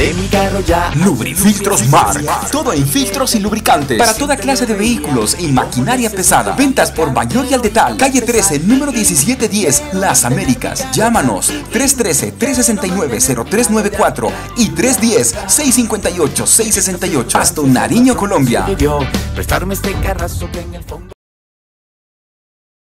de mi carro ya. Lubrifiltros Mark. Todo en filtros y lubricantes. Para toda clase de vehículos y maquinaria pesada. Ventas por Mayor y Aldetal. Calle 13, número 1710, Las Américas. Llámanos 313-369-0394 y 310-658-668. Hasta Nariño, Colombia. Prestarme este carrazo que en el fondo